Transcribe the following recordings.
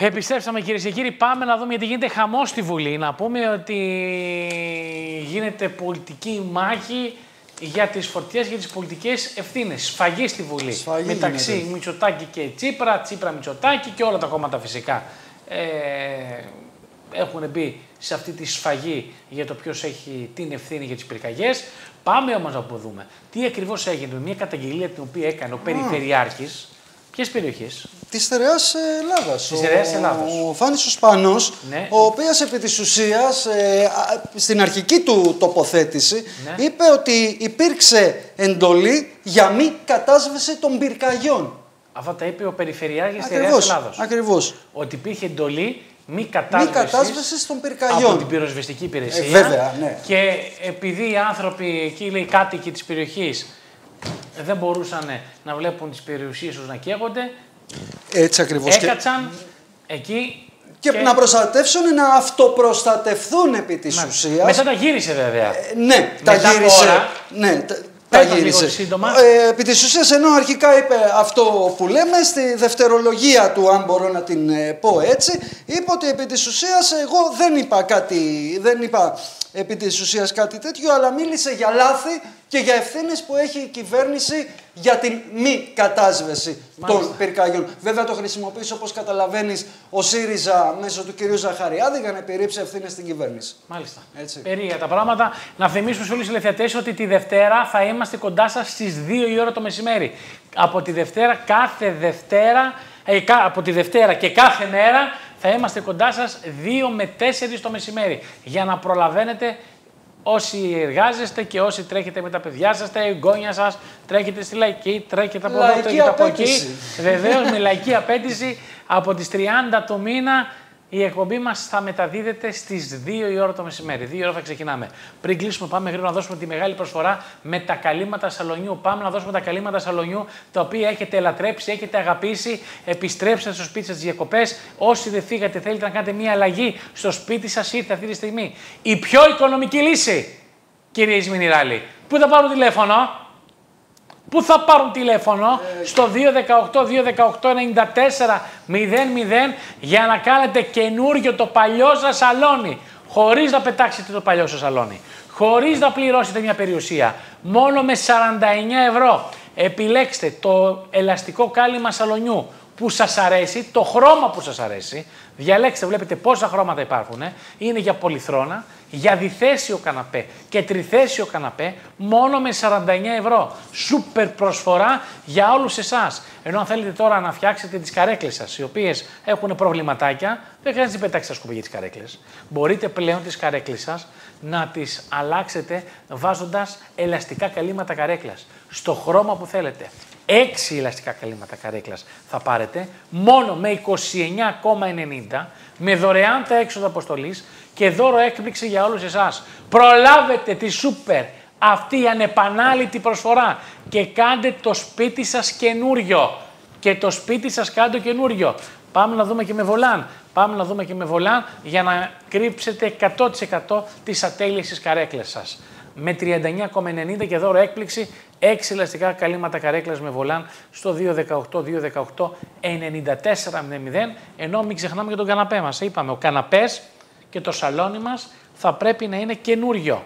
Επιστρέψαμε κυρίες και κύριοι. Πάμε να δούμε γιατί γίνεται χαμός στη Βουλή. Να πούμε ότι γίνεται πολιτική μάχη για τις φορτιές και τις πολιτικές ευθύνες. Σφαγή στη Βουλή. Σφαγή μεταξύ γίνεται. Μητσοτάκη και Τσίπρα, Τσίπρα Μητσοτάκη και όλα τα κόμματα φυσικά. Ε, έχουν μπει σε αυτή τη σφαγή για το ποιος έχει την ευθύνη για τις πυρκαγιές. Πάμε όμως να δούμε τι ακριβώς έγινε με μια καταγγελία την οποία έκανε ο Περιφερειάρχης. Ποιες περιοχές, Της στερεά Ελλάδας. Της στερεάς Ελλάδος. Ο Φάνης ο Σπανό, Ναι. ο οποίος επί της ουσίας στην αρχική του τοποθέτηση Ναι. είπε ότι υπήρξε εντολή για μη κατάσβεση των πυρκαγιών. Αυτά τα είπε ο Περιφερειάρχης της Ακριβώς, Ελλάδο. ακριβώς. Ότι υπήρχε εντολή μη Μη κατάσβεσης κατάσβεσης των από πυρκαγιών. την πυροσβεστική υπηρεσία. Ε, βέβαια, ναι. Και επειδή οι άνθρωποι εκεί, λέει, οι κάτοικοι της περιοχής δεν μπορούσαν να βλέπουν τις περιουσίες τους να καίγονται, Έτσι ακριβώς. Και, έκατσαν εκεί. και, να προστατεύσουν, να αυτοπροστατευθούν επί της Μάλιστα. ουσίας. Μετά τα γύρισε βέβαια. Ε, ναι, τα Μετά γύρισε. τώρα- Ναι, τα, Πες τα μας λίγο γύρισε. σύντομα. Ε, επί της ουσίας, ενώ αρχικά είπε αυτό που λέμε, στη δευτερολογία του, αν μπορώ να την ε, πω έτσι, είπε ότι επί της ουσίας εγώ δεν είπα κάτι, δεν είπα επί της ουσίας κάτι τέτοιο, αλλά μίλησε για λάθη και για ευθύνες που έχει η κυβέρνηση για την μη κατάσβεση των πυρκαγιών. Βέβαια το χρησιμοποίησε όπως καταλαβαίνεις ο ΣΥΡΙΖΑ μέσω του κυρίου Ζαχαριάδη για να επιρρύψει ευθύνες στην κυβέρνηση. Μάλιστα. Έτσι. Περίεργα τα πράγματα. Να θυμίσουμε σε όλους τους τηλεθεατέ ότι τη Δευτέρα θα είμαστε κοντά σας στις 2 η ώρα το μεσημέρι. Από τη Δευτέρα, κάθε Δευτέρα, ε, κα- από τη Δευτέρα και κάθε μέρα θα είμαστε κοντά σας 2 με 4 το μεσημέρι. Για να προλαβαίνετε όσοι εργάζεστε και όσοι τρέχετε με τα παιδιά σας, τα εγγόνια σας, τρέχετε στη λαϊκή, τρέχετε από εδώ, Λαϊκή τρέχετε από εκεί. απέτηση. Βεβαίως με λαϊκή απέτηση από τις 30 το μήνα η εκπομπή μας θα μεταδίδεται στις 2 η ώρα το μεσημέρι. 2 η ώρα θα ξεκινάμε. Πριν κλείσουμε, πάμε γρήγορα να δώσουμε τη μεγάλη προσφορά με τα καλύματα σαλονιού. Πάμε να δώσουμε τα καλύματα σαλονιού τα οποία έχετε ελατρέψει, έχετε αγαπήσει. Επιστρέψτε στο σπίτι σας τις διακοπές. Όσοι δεν φύγατε, θέλετε να κάνετε μια αλλαγή στο σπίτι σας, ήρθε αυτή τη στιγμή. Η πιο οικονομική λύση, κύριε Ισμηνή Ράλη. Πού θα πάρουν τηλέφωνο, Πού θα πάρουν τηλέφωνο; Στο 218-218-94-00 για να κάνετε καινούριο το παλιό σας σαλόνι. Χωρίς να πετάξετε το παλιό σας σαλόνι. Χωρίς να πληρώσετε μια περιουσία. Μόνο με 49 ευρώ. Επιλέξτε το ελαστικό κάλυμα σαλονιού που σας αρέσει, το χρώμα που σας αρέσει. Διαλέξτε, βλέπετε πόσα χρώματα υπάρχουν. ε. Είναι για πολυθρόνα, για διθέσιο καναπέ και τριθέσιο καναπέ μόνο με 49 ευρώ. Σούπερ προσφορά για όλους εσάς. Ενώ αν θέλετε τώρα να φτιάξετε τις καρέκλες σας, οι οποίες έχουν προβληματάκια, δεν χρειάζεται να τις πετάξετε στα σκουπίδια τις καρέκλες. Μπορείτε πλέον τις καρέκλες σας να τις αλλάξετε βάζοντας ελαστικά καλύματα καρέκλας στο χρώμα που θέλετε. Έξι ελαστικά καλύματα καρέκλας θα πάρετε μόνο με 29,90 με δωρεάν τα έξοδα αποστολής και δώρο έκπληξη για όλους εσάς. Προλάβετε τη σούπερ αυτή η ανεπανάληπτη προσφορά και κάντε το σπίτι σας καινούριο. Και το σπίτι σας κάντε καινούριο. Πάμε να δούμε και με βολάν. Πάμε να δούμε και με βολάν για να κρύψετε 100% τις ατέλειες στις καρέκλες σας με 39,90 και δώρο έκπληξη 6 ελαστικά καλύματα καρέκλας με βολάν στο 218-218-9400 ενώ μην ξεχνάμε και τον καναπέ μας. Είπαμε, ο καναπές και το σαλόνι μας θα πρέπει να είναι καινούριο.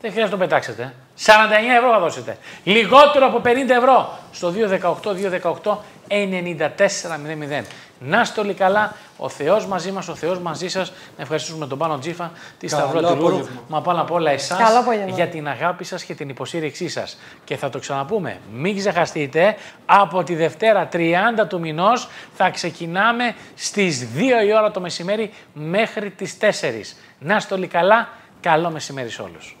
Δεν χρειάζεται να το πετάξετε. 49 ευρώ θα δώσετε. Λιγότερο από 50 ευρώ στο 218-218-9400. Να είστε όλοι καλά. Ο Θεός μαζί μας, ο Θεός μαζί σας. Να ευχαριστήσουμε τον Πάνο Τζίφα, τη Καλό Σταυρό του Λούρου. απόγευμα. Μα πάνω απ' όλα εσάς Καλό απόγευμα. για την αγάπη σας και την υποστήριξή σας. Και θα το ξαναπούμε. Μην ξεχαστείτε, από τη Δευτέρα 30 του μηνός θα ξεκινάμε στις 2 η ώρα το μεσημέρι μέχρι τις 4. Να είστε όλοι καλά. Καλό μεσημέρι σε όλους.